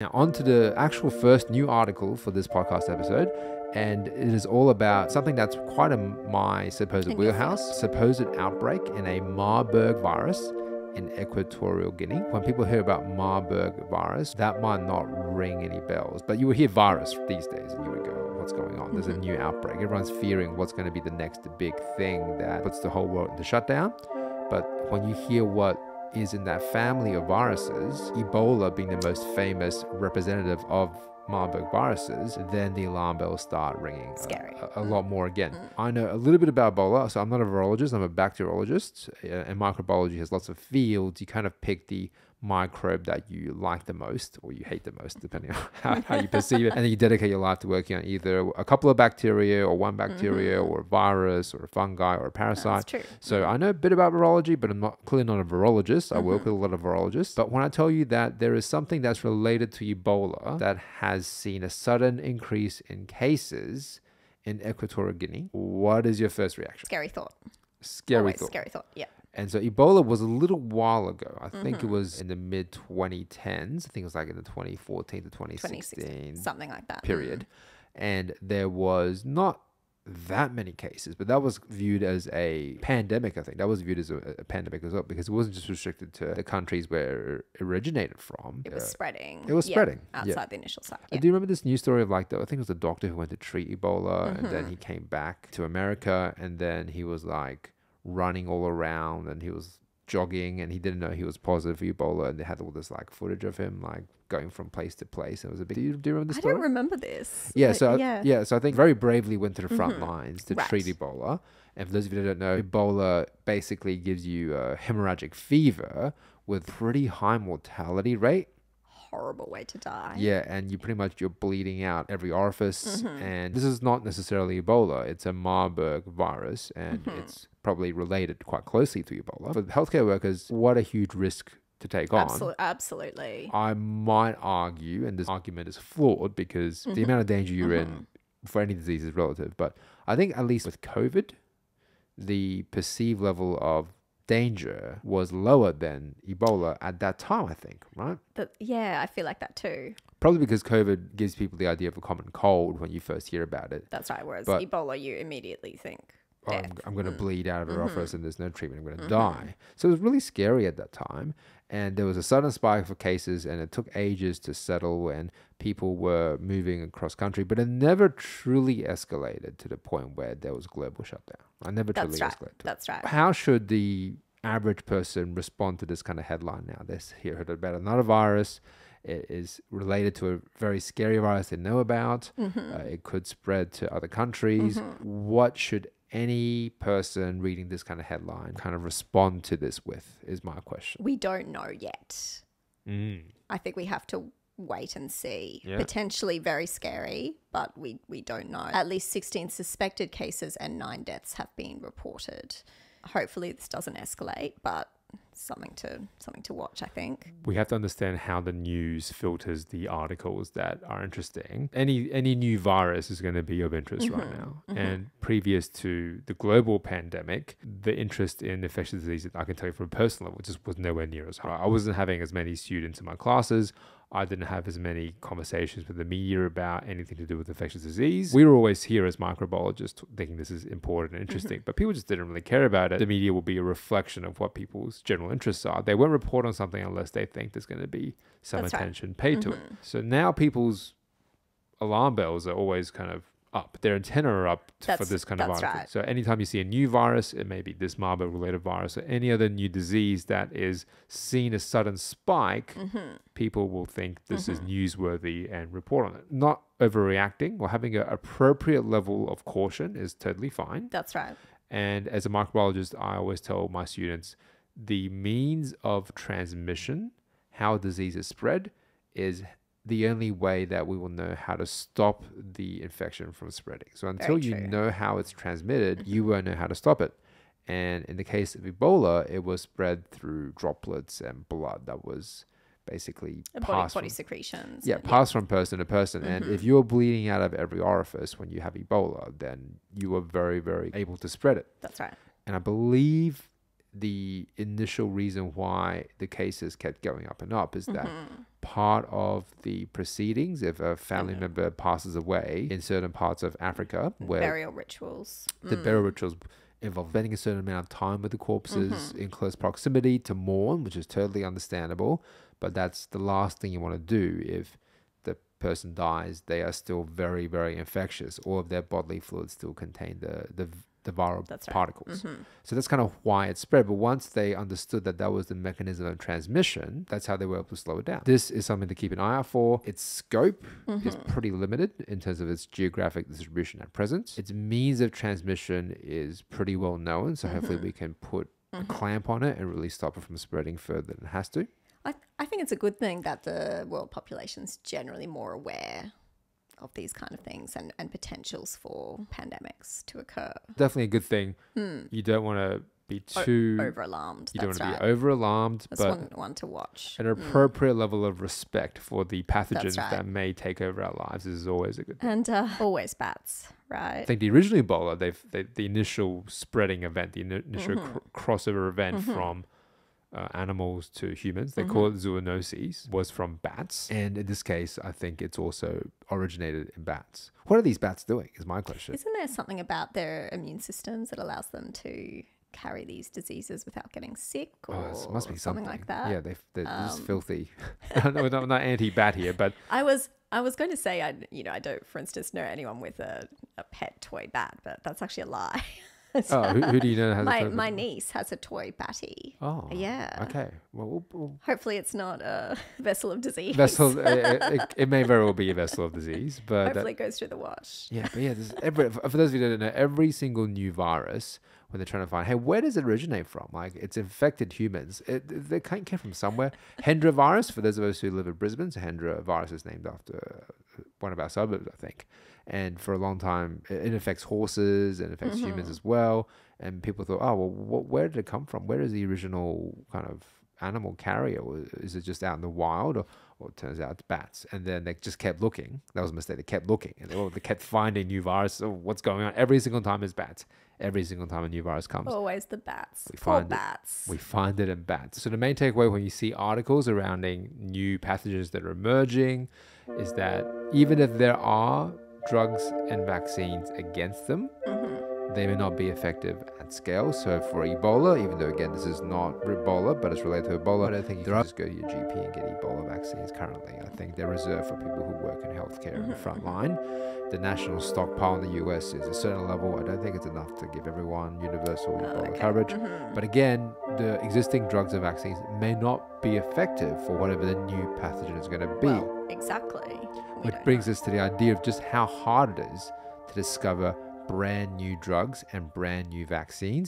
Now, on to the actual first new article for this podcast episode. And it is all about something that's quite a my supposed wheelhouse supposed outbreak in a Marburg virus in Equatorial Guinea. When people hear about Marburg virus, that might not ring any bells, but you will hear virus these days and you would go, What's going on? There's a new outbreak. Everyone's fearing what's going to be the next big thing that puts the whole world into shutdown. But when you hear what is in that family of viruses, Ebola being the most famous representative of Marburg viruses, then the alarm bells start ringing a- Scary. A, a lot more again. Mm-hmm. I know a little bit about Ebola, so I'm not a virologist, I'm a bacteriologist, and microbiology has lots of fields. You kind of pick the microbe that you like the most or you hate the most, depending on how, how you perceive it. And then you dedicate your life to working on either a couple of bacteria or one mm-hmm. bacteria or a virus or a fungi or a parasite. That's true. So I know a bit about virology, but I'm not clearly not a virologist. I work mm-hmm. with a lot of virologists. But when I tell you that there is something that's related to Ebola that has seen a sudden increase in cases in Equatorial Guinea, what is your first reaction? Scary thought. Scary Always thought. scary thought. Yeah. And so Ebola was a little while ago. I think Mm-hmm. it was in the mid 2010s. I think it was like in the 2014 to 2016 2016. Something like that. period. And there was not that many cases, but that was viewed as a pandemic, I think. That was viewed as a, a pandemic as well because it wasn't just restricted to the countries where it originated from. It was Uh, spreading. it was yeah, spreading, yeah. outside the initial site. I do you remember this news story of like the, I think it was the doctor who went to treat Ebola and Mm-hmm. then he came back to America and then he was like running all around and he was jogging and he didn't know he was positive for Ebola and they had all this like footage of him like going from place to place. It was a big. Do you, do you remember the I story? don't remember this. Yeah, Like, so I- yeah. yeah. so I think very bravely went to the front mm-hmm. lines to Right. treat Ebola. And for those of you that don't know, Ebola basically gives you a hemorrhagic fever with pretty high mortality rate. Horrible way to die. Yeah, and you pretty much you're bleeding out every orifice, Mm-hmm. and this is not necessarily Ebola. It's a Marburg virus, and Mm-hmm. it's probably related quite closely to Ebola. For healthcare workers, what a huge risk to take on. Absolutely. Absolutely. I might argue, and this argument is flawed because Mm-hmm. the amount of danger you're in for any disease is relative. But I think at least with COVID, the perceived level of danger was lower than Ebola at that time, I think, right? But yeah, I feel like that too. Probably because COVID gives people the idea of a common cold when you first hear about it. That's right. Whereas But- Ebola, you immediately think Oh, I'm. Mm. I'm going to bleed out of orifice and there's no treatment. I'm going to Mm-hmm. die. So it was really scary at that time. And there was a sudden spike of cases, and it took ages to settle, and people were moving across country. But it never truly escalated to the point where there was global shutdown. I never That's truly right. escalated. That's right. How should the average person respond to this kind of headline now? They hear heard about another virus. It is related to a very scary virus they know about. Mm-hmm. Uh, it could spread to other countries. What should any person reading this kind of headline kind of respond to this with? Is my question. We don't know yet. Mm. I think we have to wait and see. Yeah. Potentially very scary, but we, we don't know. At least 16 suspected cases and nine deaths have been reported. Hopefully this doesn't escalate, but something to something to watch, I think. we have to understand how the news filters the articles that are interesting. Any any new virus is going to be of interest right mm-hmm. now. Mm-hmm. And previous to the global pandemic, the interest in infectious diseases, I can tell you from a personal level, just was nowhere near as high. I wasn't having as many students in my classes. I didn't have as many conversations with the media about anything to do with infectious disease. We were always here as microbiologists thinking this is important and interesting, but people just didn't really care about it. The media will be a reflection of what people's general interests are. They won't report on something unless they think there's going to be some That's right. attention paid to it. Mm-hmm. So now people's alarm bells are always kind of up. Their antenna are up t- for this kind of that's article. right. So anytime you see a new virus, it may be this Marburg related virus or any other new disease that is seen a sudden spike, Mm-hmm. people will think this is newsworthy and report on it. Not overreacting or having an appropriate level of caution is totally fine. That's right. And as a microbiologist, I always tell my students the means of transmission, how disease is spread, is the only way that we will know how to stop the infection from spreading. So until you. Mm-hmm. know how it's transmitted, you won't know how to stop it. And in the case of Ebola, it was spread through droplets and blood that was basically Body, passed body from secretions. yeah, passed pass from person to person. And Mm-hmm. if you're bleeding out of every orifice when you have Ebola, then you are very, very able to spread it. That's right. And I believe the initial reason why the cases kept going up and up is that part of the proceedings, if a family mm-hmm. member passes away in certain parts of Africa, mm-hmm. where Burial rituals. the mm. burial rituals involve spending a certain amount of time with the corpses mm-hmm. in close proximity to mourn, which is totally understandable. But that's the last thing you want to do if the person dies. They are still very, very infectious. All of their bodily fluids still contain the the, the viral That's right. particles. Mm-hmm. So that's kind of why it spread. But once they understood that that was the mechanism of transmission, that's how they were able to slow it down. This is something to keep an eye out for. Its scope is mm-hmm. pretty limited in terms of its geographic distribution at present. Its means of transmission is pretty well known. So hopefully mm-hmm. we can put a clamp on it and really stop it from spreading further than it has to. I, I think it's a good thing that the world population's generally more aware of these kind of things and, and potentials for pandemics to occur. Definitely a good thing. You don't want to be too. Over alarmed. you don't want to be over alarmed, That's but one, one to watch. an appropriate level of respect for the pathogens right. that may take over our lives is always a good thing. And uh, always bats, right? I think the original Ebola, they've they, the initial spreading event, the ini- initial Mm-hmm. cr- crossover event from uh, animals to humans, they Mm-hmm. call it zoonoses, was from bats. And in this case, I think it's also originated in bats. What are these bats doing? Is my question. Isn't there something about their immune systems that allows them to carry these diseases without getting sick or Oh, it must be something, like that? Um, Yeah, they, they're just filthy. no, no, not anti-bat here, but I was I was going to say I you know I don't for instance know anyone with a, a pet toy bat, but that's actually a lie. oh, who, who do you know has a my toy- my niece has a toy batty. Oh, Yeah. Okay. Well, we'll, we'll Hopefully it's not a vessel of disease. vessel. it, it, it may very well be a vessel of disease, but that- Hopefully it goes through the wash. Yeah, but yeah, there's every, for for those of you that don't know, every single new virus, when they're trying to find, hey, where does it originate from? Like, it's infected humans. It, they can't came from somewhere. Hendra virus, for those of us who live in Brisbane, so Hendra virus is named after uh, one of our suburbs, I think. And for a long time, it, affects horses and affects humans as well. And people thought, oh, well, wh- where did it come from? Where is the original kind of animal carrier? Is it just out in the wild? Or, or it turns out it's bats. And then they just kept looking. That was a mistake. They kept looking and they, well, they kept finding new viruses. Oh, what's going on? Every single time is bats. Every single time a new virus comes. Always the bats. We Poor find it- bats. We find it in bats. So the main takeaway when you see articles surrounding new pathogens that are emerging is that even if there are drugs and vaccines against them, mm-hmm. They may not be effective at scale. So for Ebola, even though again this is not Ebola, but it's related to Ebola, I don't think you can just go to your GP and get Ebola vaccines currently. I think they're reserved for people who work in healthcare in the front mm-hmm. line. The national stockpile in the US is a certain level. I don't think it's enough to give everyone universal oh, Ebola okay. coverage. Mm-hmm. But again, the existing drugs and vaccines may not be effective for whatever the new pathogen is going to be. Well, exactly. We Which brings know. us to the idea of just how hard it is to discover brand new drugs and brand new vaccines.